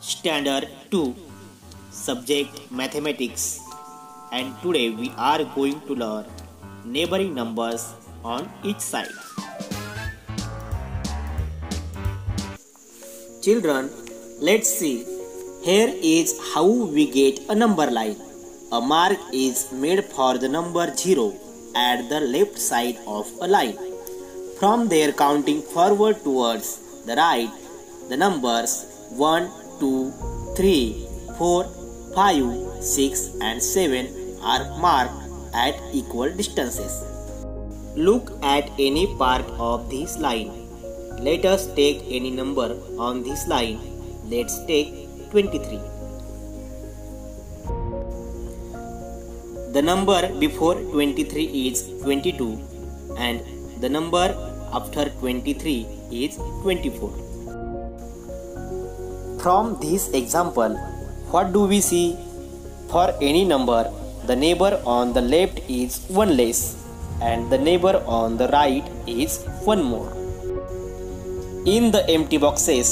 Standard 2 Subject Mathematics and today we are going to learn neighboring numbers on each side. Children, let's see. Here is how we get a number line. A mark is made for the number 0 at the left side of a line. From there counting forward towards the right, the numbers 1, 2, 3, 4, 5, 6 and 7 are marked at equal distances. Look at any part of this line. Let us take any number on this line. Let's take 23. The number before 23 is 22 and the number after 23 is 24. From this example, what do we see? For any number, the neighbor on the left is one less and the neighbor on the right is one more. In the empty boxes,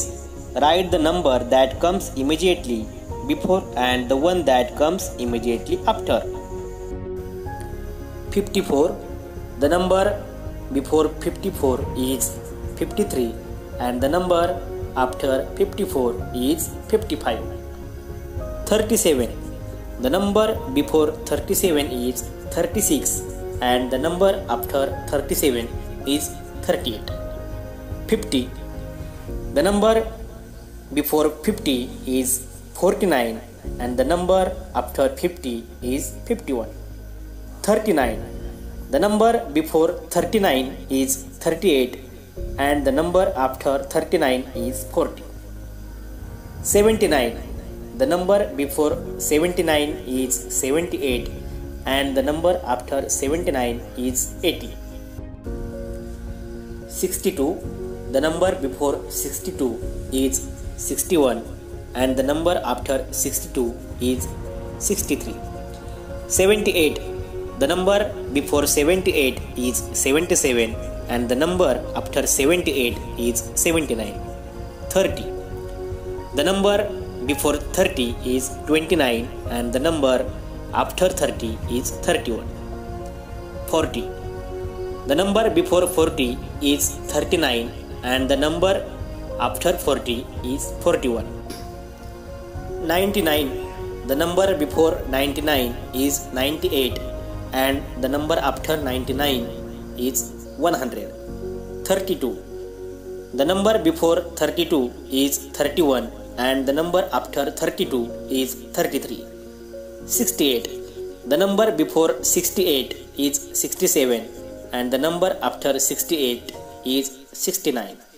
write the number that comes immediately before and the one that comes immediately after. 54. The number before 54 is 53 and the number after 54 is 55. 37. The number before 37 is 36 and the number after 37 is 38. 50. The number before 50 is 49 and the number after 50 is 51. 39. The number before 39 is 38 and the number after 39 is 40. 79. The number before 79 is 78 and the number after 79 is 80. 62. The number before 62 is 61 and the number after 62 is 63. 78. The number before 78 is 77 and the number after 78 is 79. 30. The number before 30 is 29 and the number after 30 is 31. 40. The number before 40 is 39 and the number after 40 is 41. 99. The number before 99 is 98 and the number after 99 is 100. 32. The number before 32 is 31 and the number after 32 is 33. 68. The number before 68 is 67 and the number after 68 is 69.